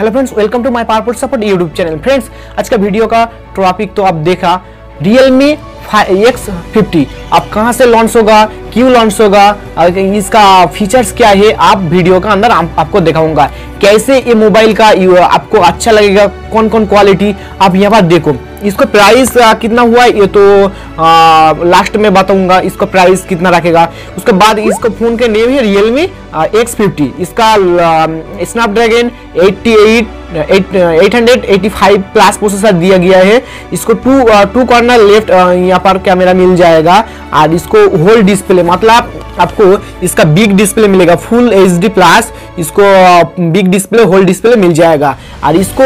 Hello friends welcome to my powerful support YouTube channel friends आज का video का topic तो आप देखा रियलमी एक्स फिफ्टी अब कहाँ से लॉन्च होगा? क्यों लॉन्च होगा? इसका फीचर्स क्या है? आप वीडियो का अंदर आप, आपको दिखाऊँगा। कैसे ये मोबाइल का आपको अच्छा लगेगा? कौन कौन क्वालिटी आप यहाँ पर देखो। इसको प्राइस कितना हुआ है? ये तो आ, लास्ट में बताऊँगा। इसको प्राइस कितना रखेगा? उसके बाद इसको फ़ोन के नेम है रियलमी एक्स फिफ्टी इसका स्नैपड्रैगन 88 885 प्लस प्रोसेसर दिया गया है। इसको टू टू कॉर्नर लेफ़्ट यहाँ पर कैमरा मिल जाएगा। और इसको होल डिस्प्ले मतलब आपको इसका बिग डिस्प्ले मिलेगा फुल एच डी प्लस इसको बिग डिस्प्ले होल डिस्प्ले मिल जाएगा। और इसको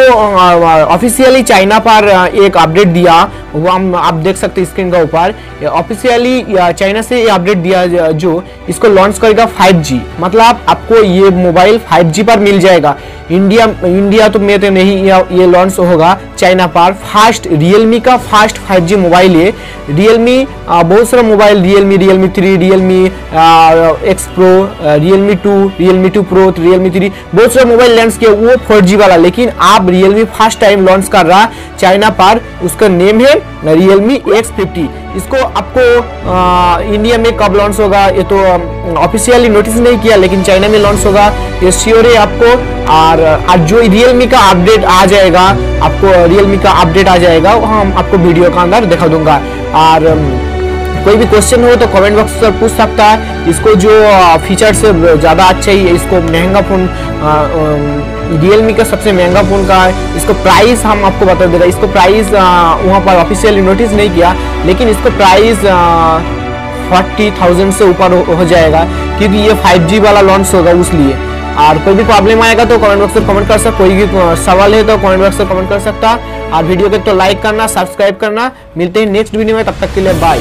ऑफिशियली चाइना पर एक अपडेट दिया। वो हम, आप देख सकते हैं स्क्रीन का ऊपर। ऑफिशियली चाइना से ये अपडेट दिया जो इसको लॉन्च करेगा 5G मतलब आपको ये मोबाइल 5G पर मिल जाएगा। इंडिया इंडिया तो में तो नहीं, ये- ये लॉन्च होगा चाइना पर। फास्ट रियलमी का फास्ट 5G मोबाइल है रियलमी बहुत सारा mobile Realme Realme three Realme X pro Realme two Realme two pro Realme three बहुत सारे मोबाइल लॉन्च किया, वो फोर वाला। लेकिन आप रियलमी फ़र्स्ट टाइम लॉन्च कर रहा चाइना पर उसका नेम है रियलमी एक्स फिफ्टी इसको आपको आ, इंडिया में कब लॉन्च होगा ये तो ऑफिशियली नोटिस नहीं किया लेकिन चाइना में लॉन्च होगा ये श्योर है आपको। और आज जो रियलमी का अपडेट आ जाएगा आपको रियलमी का अपडेट आ जाएगा वो हम आपको वीडियो का अंदर दिखा दूँगा। और कोई भी क्वेश्चन हो तो कमेंट बॉक्स पर पूछ सकता है। इसको जो फीचर्स ज़्यादा अच्छा ही है। इसको महँगा फ़ोन रियलमी का सबसे महँगा फ़ोन का है। इसको प्राइस हम आपको बता दे रहे इसको प्राइस वहाँ पर ऑफिशियली नोटिस नहीं किया लेकिन इसको प्राइस फोर्टी थाउज़ेंड से ऊपर हो, हो जाएगा क्योंकि ये 5G वाला लॉन्च होगा उस लिए। और कोई भी प्रॉब्लम आएगा तो कमेंट बॉक्स में कमेंट कर सकता कोई भी सवाल है तो कमेंट बॉक्स में कमेंट कर सकता। और वीडियो को तो लाइक करना सब्सक्राइब करना। मिलते हैं नेक्स्ट वीडियो में तब तक के लिए बाय